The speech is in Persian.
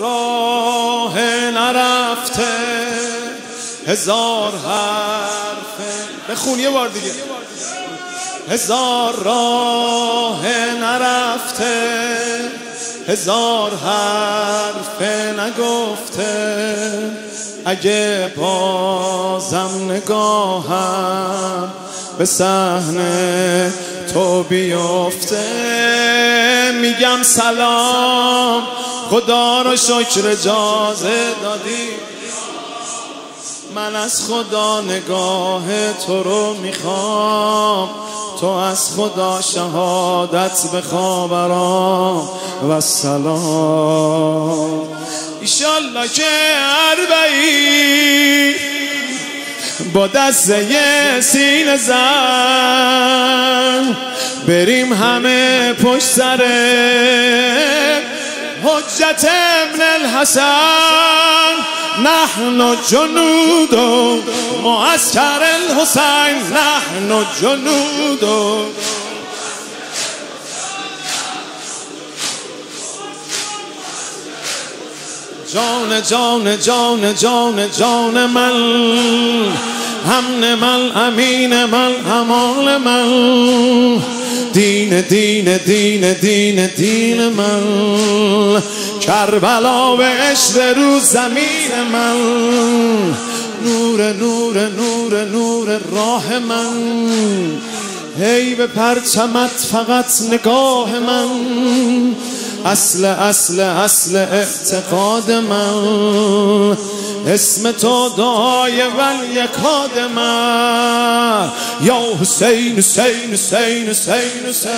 راه نرفته. هزار حرف. بخون یه بار دیگه. هزار راه نرفته. هزار حرف نگفته. اگه بازم نگاهم به صحنه تو بیفته. میگم سلام. خدا رو شکر اجازه دادی. من از خدا نگاه تو رو می‌خوام. تو از خدا شهادت بخوا برام. و سلام. ایشالله که اربعی با دسته سین زن. بریم همه پشت سره حجت ابن الحسن. نحن جنود معسكر الحسین. نحن جنود جان جان جان جان جان من. همن من امین من امان من. دین دین دین دین دین من. کربلا به عشق رو زمین من. نور نور نور نور راه من. هی به پرچمت فقط نگاه من. اصل اصل اصل اعتقاد من. اسم تو دعای ولی کاد من. یا حسین حسین حسین حسین حسین.